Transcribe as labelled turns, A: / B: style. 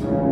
A: life.